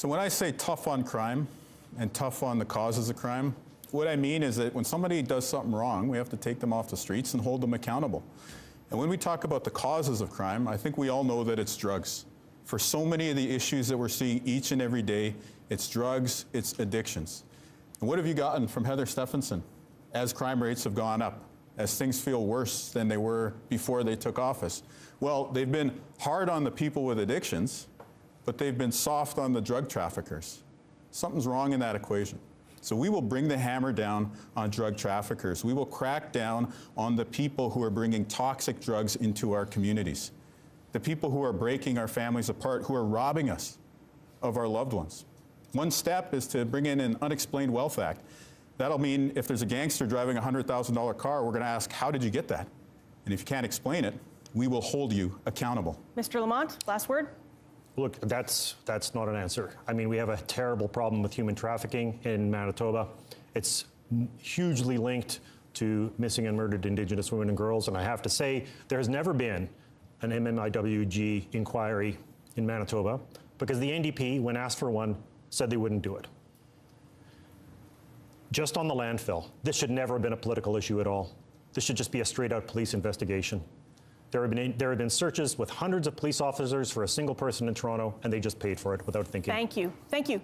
So when I say tough on crime and tough on the causes of crime, what I mean is that when somebody does something wrong, we have to take them off the streets and hold them accountable. And when we talk about the causes of crime, I think we all know that it's drugs. For so many of the issues that we're seeing each and every day, it's drugs, it's addictions. And what have you gotten from Heather Stefanson as crime rates have gone up, as things feel worse than they were before they took office? Well, they've been hard on the people with addictions, but they've been soft on the drug traffickers. Something's wrong in that equation. So we will bring the hammer down on drug traffickers. We will crack down on the people who are bringing toxic drugs into our communities, the people who are breaking our families apart, who are robbing us of our loved ones. One step is to bring in an unexplained wealth act. That'll mean if there's a gangster driving a $100,000 car, we're going to ask, how did you get that? And if you can't explain it, we will hold you accountable. Mr. Lamont, last word. Look, that's that's not an answer. I mean, we have a terrible problem with human trafficking in Manitoba. It's hugely linked to missing and murdered Indigenous women and girls. And I have to say, there has never been an MMIWG inquiry in Manitoba because the NDP, when asked for one, said they wouldn't do it. Just on the landfill, this should never have been a political issue at all. This should just be a straight out police investigation. There have, been, there have been searches with hundreds of police officers for a single person in Toronto, and they just paid for it without thinking. Thank you. Thank you.